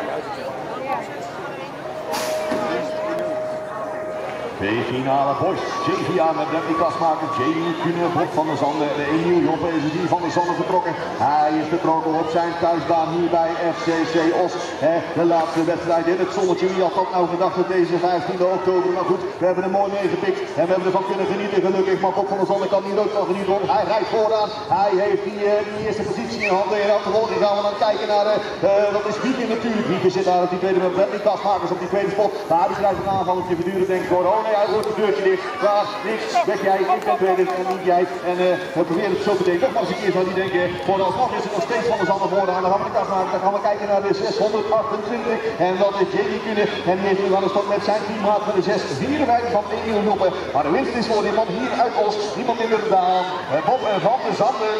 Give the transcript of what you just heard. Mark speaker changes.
Speaker 1: 了解。B-finale boys. JVA met Bradley Kasmaker, Jamie Kuhne, Bob van der Zanden en Emiel Joppe is die van der Zanden vertrokken. Hij is vertrokken op zijn thuisbaan hier bij FCC Os. De laatste wedstrijd in het zonnetje. Wie had dat nou gedacht op deze 15 oktober? Maar goed, we hebben hem mooi meegepikt en we hebben ervan kunnen genieten gelukkig. Maar Bob van der Zanden kan hier ook van genieten. Want hij rijdt vooraan. Hij heeft die, eh, eerste positie in handen. En achtervolging gaan we dan kijken naar, uh, dat is Wieke natuurlijk. Wieke zit daar op die tweede met Bradley Kasmakers op die tweede spot. Maar die krijgt een aanval op je verduren denkt voor. Hij wordt het deurtje dicht. Niks. Weg jij, ik ben tweede en niet jij. En we proberen het zo meteen nog maar eens een keer zou die denken. Vooralsnog is het nog steeds van de Zander vooraan. Dan gaan we de Kasmakers. Dan gaan we kijken naar de 628. En dat is Jamie Kunnen. En die heeft nu aan de stok met zijn teammaat van de 654 van Emiel Joppe. Maar de winst is voor iemand hier uit Os. Niemand in de baan. Bob Van de Zander.